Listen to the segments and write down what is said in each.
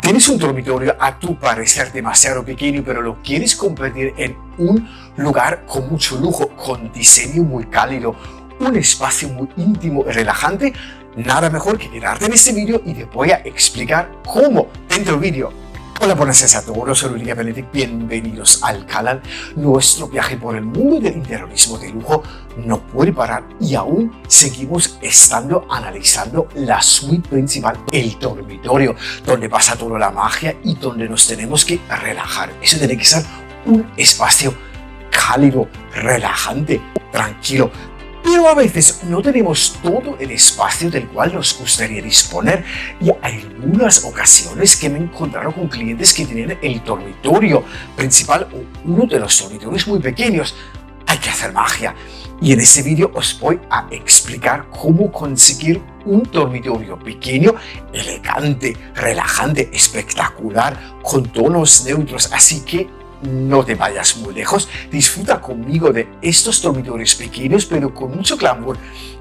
Tienes un dormitorio a tu parecer demasiado pequeño, pero lo quieres convertir en un lugar con mucho lujo, con diseño muy cálido, un espacio muy íntimo y relajante. Nada mejor que quedarte en este vídeo y te voy a explicar cómo dentro del vídeo Hola, buenas noches a todos, soy Luis Benedict, bienvenidos al canal. Nuestro viaje por el mundo del interiorismo de lujo no puede parar y aún seguimos estando analizando la suite principal, el dormitorio, donde pasa toda la magia y donde nos tenemos que relajar. Eso tiene que ser un espacio cálido, relajante, tranquilo, pero a veces no tenemos todo el espacio del cual nos gustaría disponer. Y hay algunas ocasiones que me he encontrado con clientes que tienen el dormitorio principal o uno de los dormitorios muy pequeños. Hay que hacer magia. Y en este vídeo os voy a explicar cómo conseguir un dormitorio pequeño, elegante, relajante, espectacular, con tonos neutros, así que no te vayas muy lejos, disfruta conmigo de estos dormitorios pequeños pero con mucho glamour.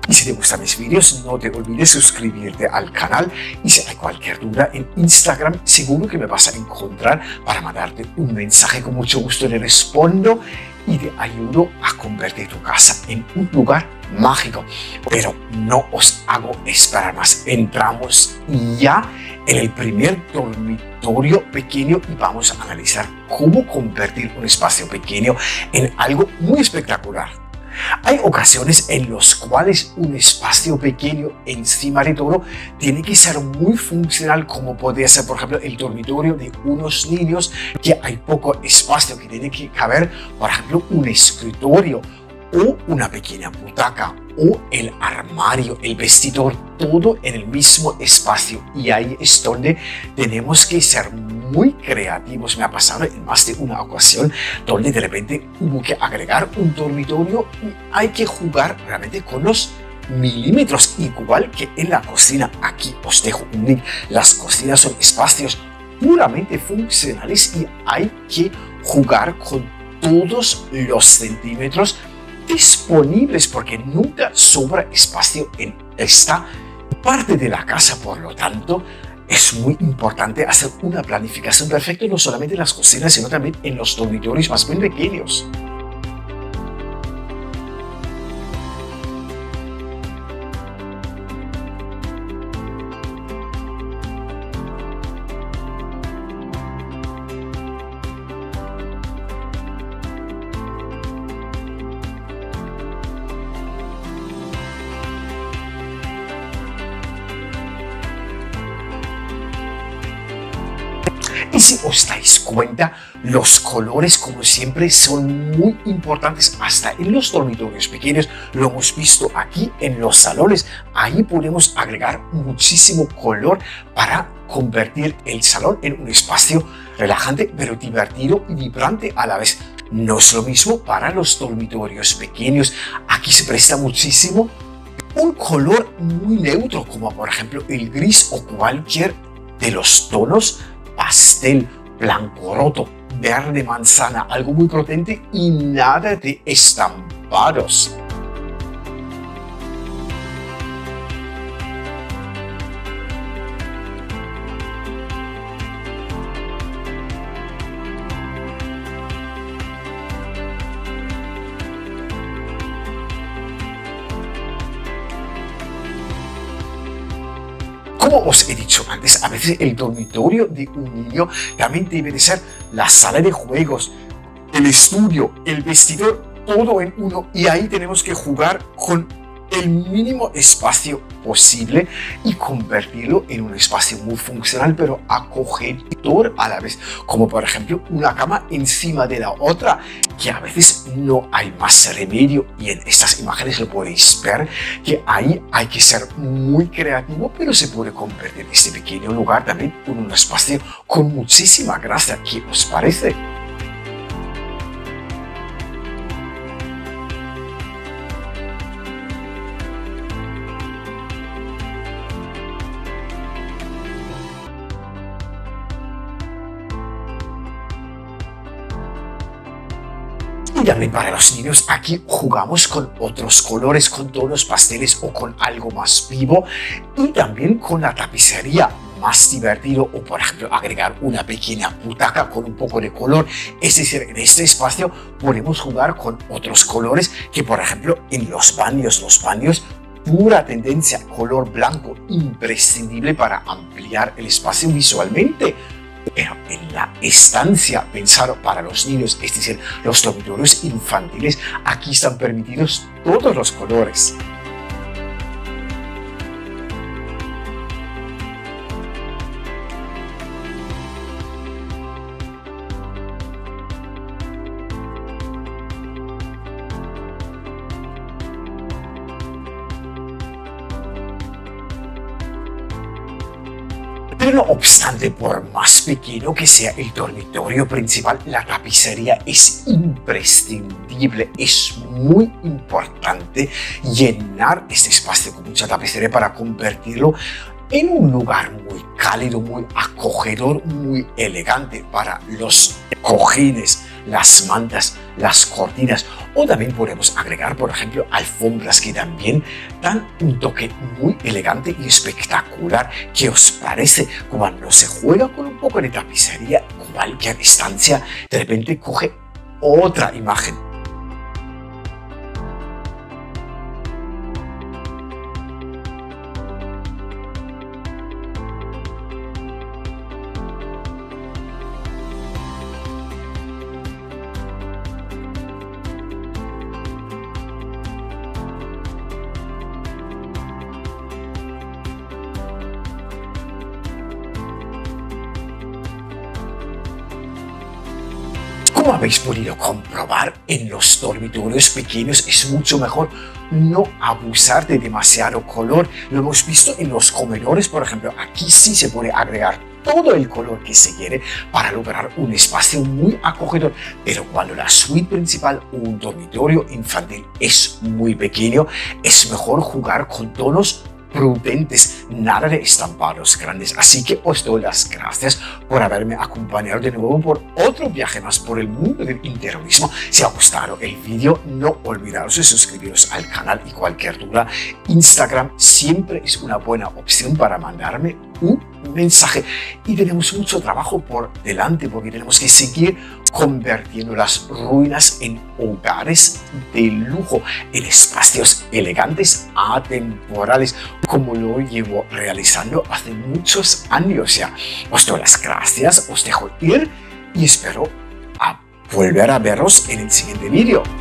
Y si te gustan mis vídeos, no te olvides suscribirte al canal y si hay cualquier duda en Instagram, seguro que me vas a encontrar para mandarte un mensaje con mucho gusto le respondo y te ayudo a convertir tu casa en un lugar mágico. Pero no os hago esperar más, entramos ya en el primer dormitorio pequeño y vamos a analizar cómo convertir un espacio pequeño en algo muy espectacular. Hay ocasiones en las cuales un espacio pequeño encima de todo tiene que ser muy funcional como podría ser por ejemplo el dormitorio de unos niños que hay poco espacio que tiene que caber por ejemplo un escritorio o una pequeña butaca o el armario, el vestidor, todo en el mismo espacio. Y ahí es donde tenemos que ser muy creativos. Me ha pasado en más de una ocasión donde de repente hubo que agregar un dormitorio y hay que jugar realmente con los milímetros, igual que en la cocina. Aquí os dejo un link. Las cocinas son espacios puramente funcionales y hay que jugar con todos los centímetros disponibles porque nunca sobra espacio en esta parte de la casa. Por lo tanto, es muy importante hacer una planificación perfecta no solamente en las cocinas, sino también en los dormitorios más bien pequeños. Y si os dais cuenta, los colores, como siempre, son muy importantes hasta en los dormitorios pequeños. Lo hemos visto aquí en los salones. Ahí podemos agregar muchísimo color para convertir el salón en un espacio relajante, pero divertido y vibrante a la vez. No es lo mismo para los dormitorios pequeños. Aquí se presta muchísimo un color muy neutro, como por ejemplo el gris o cualquier de los tonos pastel, blanco roto, verde manzana, algo muy potente y nada de estampados. Os he dicho antes, a veces el dormitorio de un niño también debe de ser la sala de juegos, el estudio, el vestidor, todo en uno. Y ahí tenemos que jugar con el mínimo espacio posible y convertirlo en un espacio muy funcional pero acogedor a la vez. Como por ejemplo una cama encima de la otra que a veces no hay más remedio. Y en estas imágenes lo podéis ver que ahí hay que ser muy creativo pero se puede convertir este pequeño lugar también en un espacio con muchísima gracia. ¿qué os parece? También para los niños aquí jugamos con otros colores, con tonos pasteles o con algo más vivo y también con la tapicería más divertido o por ejemplo agregar una pequeña butaca con un poco de color. Es decir, en este espacio podemos jugar con otros colores que por ejemplo en los baños, los baños pura tendencia color blanco imprescindible para ampliar el espacio visualmente. Pero en la estancia pensado para los niños, es decir, los dormitorios infantiles, aquí están permitidos todos los colores. No obstante, por más pequeño que sea el dormitorio principal, la tapicería es imprescindible, es muy importante llenar este espacio con mucha tapicería para convertirlo en un lugar muy cálido, muy acogedor, muy elegante para los cojines, las mantas, las cortinas o también podemos agregar, por ejemplo, alfombras que también dan un toque muy elegante y espectacular. ¿Qué os parece cuando se juega con un poco de tapicería? Cualquier distancia de repente coge otra imagen Como habéis podido comprobar, en los dormitorios pequeños es mucho mejor no abusar de demasiado color. Lo hemos visto en los comedores, por ejemplo. Aquí sí se puede agregar todo el color que se quiere para lograr un espacio muy acogedor. Pero cuando la suite principal o un dormitorio infantil es muy pequeño, es mejor jugar con tonos prudentes, nada de estampados grandes. Así que os doy las gracias por haberme acompañado de nuevo por otro viaje más por el mundo del interiorismo. Si ha gustado el vídeo, no olvidaros de suscribiros al canal y cualquier duda, Instagram siempre es una buena opción para mandarme un mensaje. Y tenemos mucho trabajo por delante porque tenemos que seguir convirtiendo las ruinas en hogares de lujo, en espacios elegantes, atemporales, como lo llevo realizando hace muchos años ya. Os doy las gracias, os dejo ir y espero a volver a veros en el siguiente vídeo.